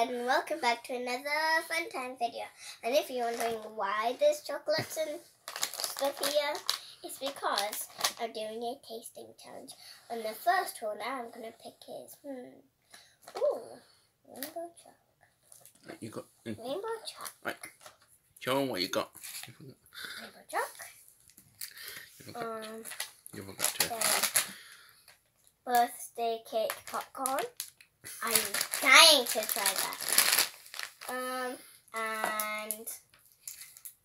and welcome back to another fun time video. And if you're wondering why there's chocolates and stuff here, it's because I'm doing a tasting challenge. And the first one I'm going to pick is, hmm, ooh, rainbow chalk. You got... Mm. Rainbow chalk. Right, show them what you got. Rainbow chalk. Um, You've got to. Birthday cake popcorn. I'm dying to try that. Um and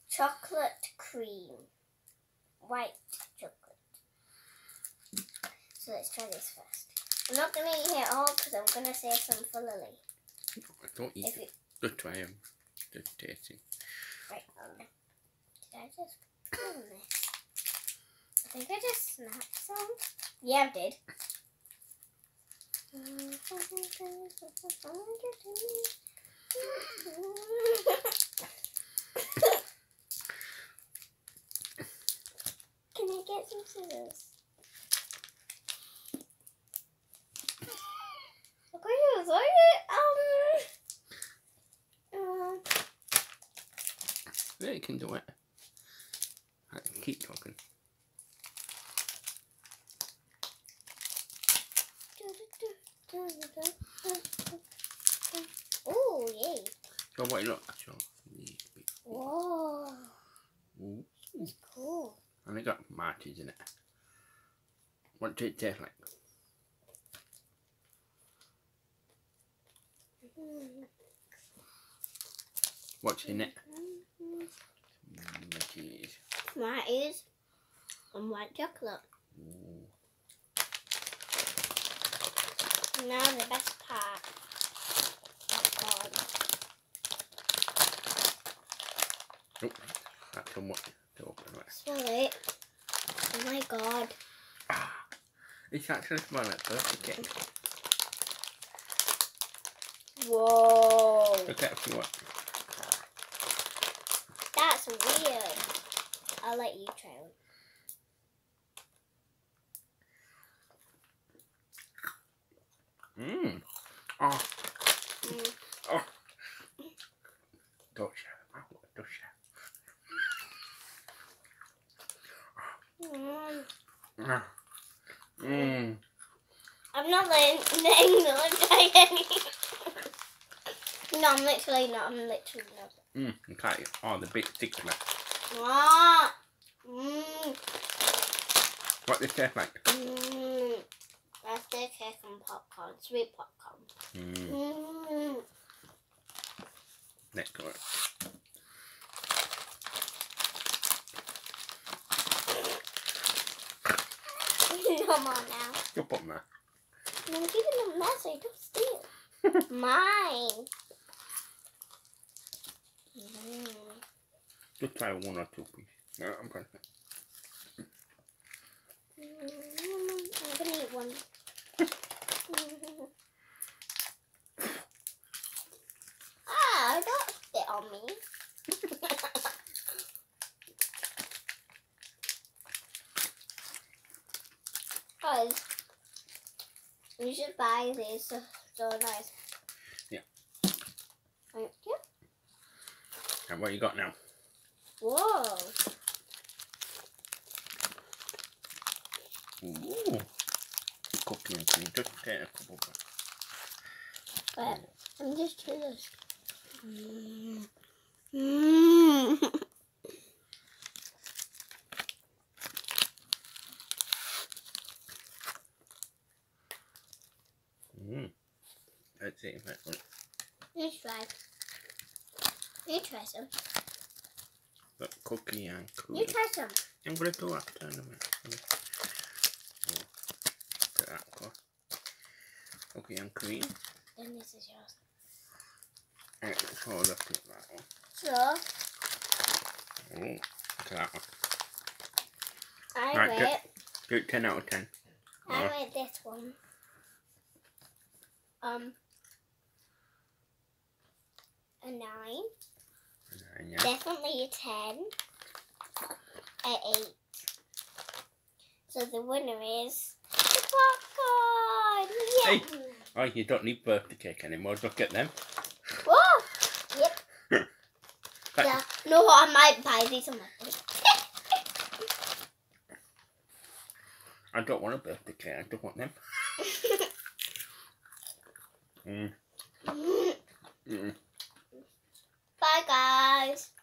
chocolate cream. White chocolate. So let's try this first. I'm not gonna eat it all because I'm gonna save some for Lily. I Don't eat If it. you Just try them. Just tasting. right um, did I just? I think I just snapped some. Yeah, I did. Can I get some scissors? Um. Um. Yeah, you can do it. I can keep talking. Oh, yay. Show what you look. Show. the- Whoa. Ooh. It's cool. And it got Smarties in it. What did it taste like? What's in it? Marty's. Smarties and white chocolate. Ooh. Now the best part. Oh, that's to open it. Smell it. Oh my god. Ah, it's actually smelling like birthday cake. Whoa. Look at if you want. That's weird. I'll let you try one. Mmm. Oh, Mm. don't share. Oh, don't share. Mm. Mmm. I'm not letting, Noah try any. no, I'm literally not. I'm literally not. Mmm. Eat all the big sticks left. Ah. Mm. What they taste like? Mm. Birthday cake and popcorn. Sweet popcorn. Mmm. Mm. Next to it. No on now. You put them there. I'm giving them that so you don't steal. Mine. Mm. Just try one or two, please. No, I'm fine. Mm, I'm gonna eat one. ah, don't spit on me. Guys, you should buy these. So, so nice. Yeah. Thank you. And what you got now? Whoa. Ooh. Cookie and cream. Just take a couple. But I'm just curious. Mm. Mm. Mmm. Let's I can. you try. You try some. Got cookie and cream. You try some. I'm gonna do after in a minute. Oh, Put that across. Cookie and cream. Then this is yours. All up like that one. So Oh, look at that one. I Right, rate. good. Do 10 out of 10. I Uh, rate this one. Um. A nine. and yeah. Definitely a ten. A eight. So the winner is the popcorn. Yeah. Hey. Oh, you don't need birthday cake anymore. Look at them. Whoa. Yep. Yeah. No, I might buy these on my birthday. I don't want a birthday cake. I don't want them. Mm. guys.